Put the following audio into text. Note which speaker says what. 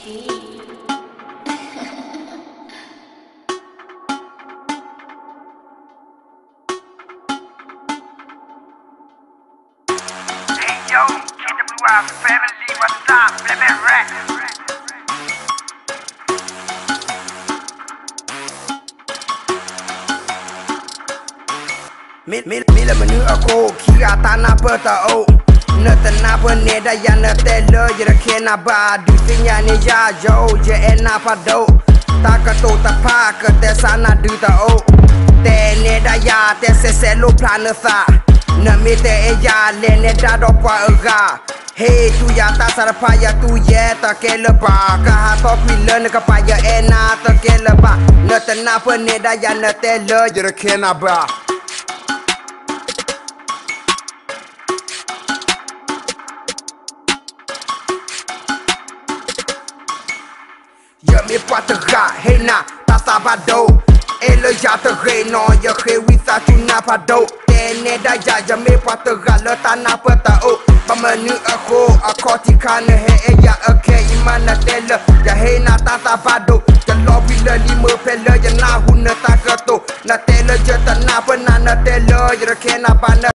Speaker 1: Hey yo, KWI family, what's up? It rack.
Speaker 2: Mil mil mil menu ako kira tanah bertau Na tena pene daya na telo jera kena ba du tinya ni ya? Jo je ena pado ta ka to ta pa ka te sana du ta o. Te ne daya te se se lo plan sa na me te e ya le ne da do kwa ga Hey tu ya ta sar pa ya tu ye ta ke le ba ka ha to kwi le ne ka pa ya ena ta ke le ba na tena pene daya na telo jera kena ba Ya mi poate ga hey na ta sa ba do E te re no na pa do Te ne da mi poate ga le ta na pa ta o Pa me nu a ko ti ka ne he e ke i ma te hey na ta sa ba do lo wi le li me pe ya na hu ne ta te ta na pa na te ya re ke na pa